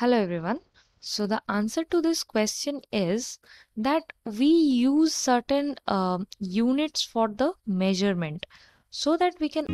Hello everyone. So the answer to this question is that we use certain uh, units for the measurement so that we can